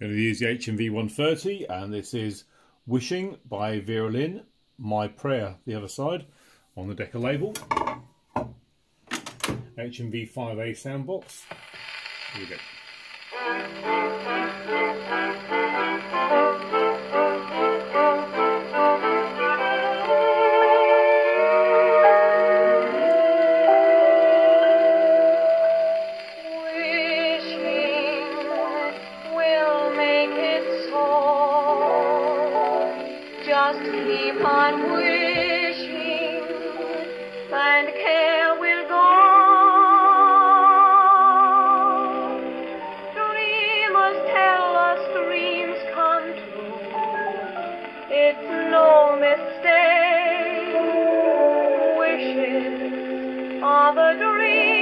Going to use the HMV 130 and this is Wishing by Vera Lynn, My Prayer, the other side on the Decca label. HMV 5A soundbox. Here we go. Just keep on wishing and care will go. Dreamers tell us dreams come true. It's no mistake. Wishes are the dreams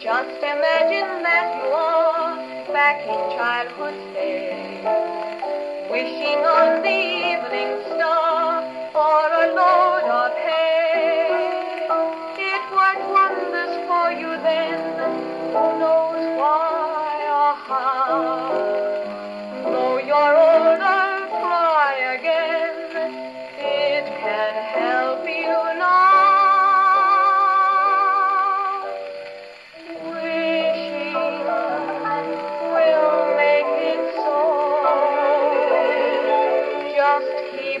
Just imagine that you are back in childhood's day, eh? wishing on the.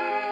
come.